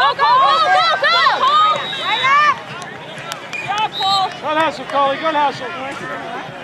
Go, go, go, go, go! Good hustle, Coley. Good hustle.